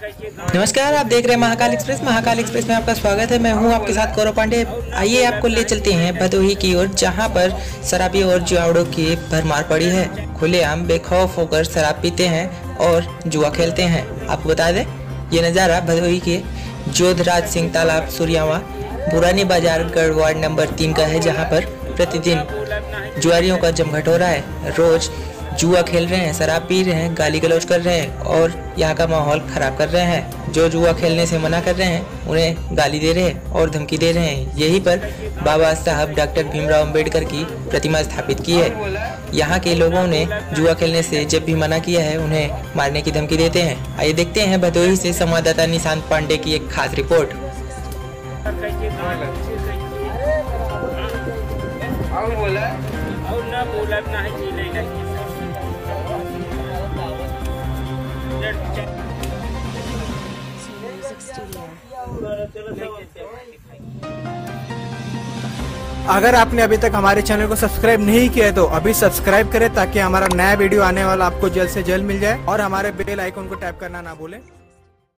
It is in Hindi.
नमस्कार, आप देख रहे हैं महाकाल एक्सप्रेस। महाकाल एक्सप्रेस में आपका स्वागत है। मैं हूँ आपके साथ गौरव पांडे। आइए आपको ले चलते हैं भदोही की ओर, जहाँ पर शराबी और जुआड़ों की भरमार पड़ी है। खुलेआम बेखौफ होकर शराब पीते हैं और जुआ खेलते हैं। आपको बता दें, ये नज़ारा भदोही के जोधराज सिंह तालाब, सूर्यावा पुरानी बाज़ार, गढ़ वार्ड नंबर तीन का है, जहाँ पर प्रतिदिन जुआरियों का जमघट हो रहा है। रोज जुआ खेल रहे हैं शराब पी रहे हैं गाली गलौज कर रहे हैं और यहाँ का माहौल खराब कर रहे हैं। जो जुआ खेलने से मना कर रहे हैं उन्हें गाली दे रहे हैं और धमकी दे रहे हैं। यहीं पर बाबा साहब डॉक्टर भीमराव अंबेडकर की प्रतिमा स्थापित की है। यहाँ के लोगों ने जुआ खेलने से जब भी मना किया है उन्हें मारने की धमकी देते हैं। आइए देखते हैं भदोही से संवाददाता निशांत पांडे की एक खास रिपोर्ट। और बोला। और ना बोलत नाही की नाही नाही अगर आपने अभी तक हमारे चैनल को सब्सक्राइब नहीं किया है तो अभी सब्सक्राइब करें ताकि हमारा नया वीडियो आने वाला आपको जल्द से जल्द मिल जाए और हमारे बेल आइकन को टैप करना ना भूलें।